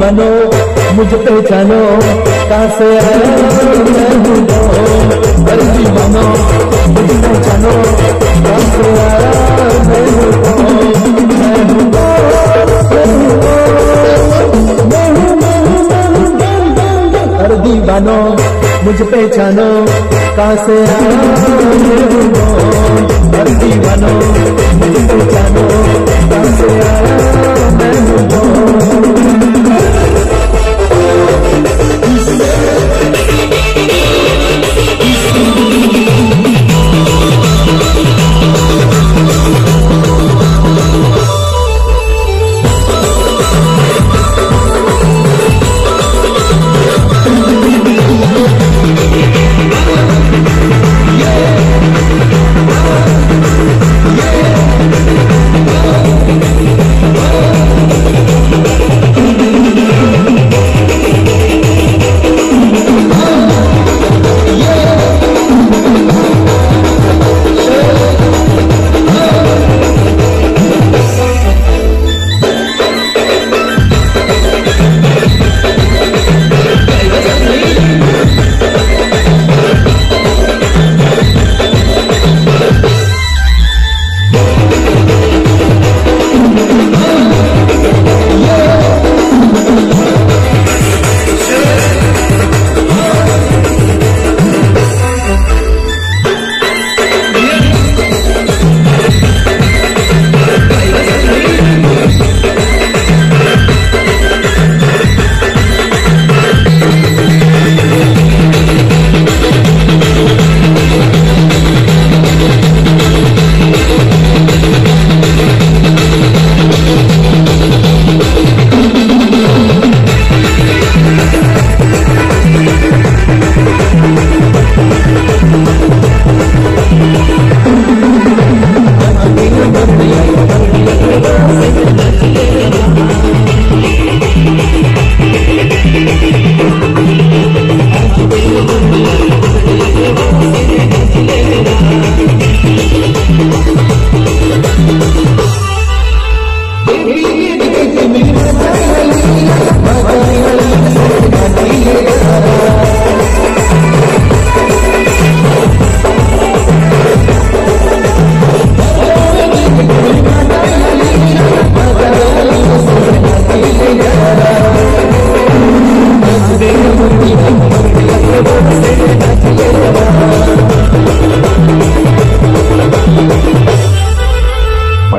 बनो, मुझे पहचानो, कहाँ से अर्जी बनो, मुझे पहचानो, कहाँ से आया मैं हूँ मैं हूँ बनो, मुझे पहचानो, कहाँ से आया मैं हूँ वो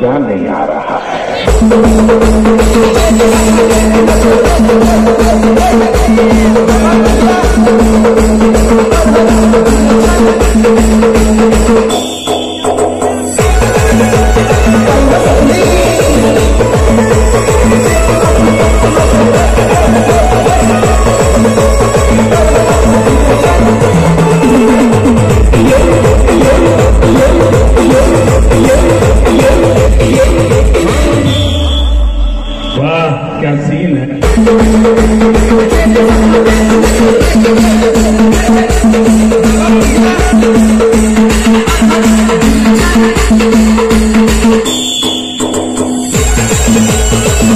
मज़ा नहीं आ रहा है।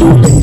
राज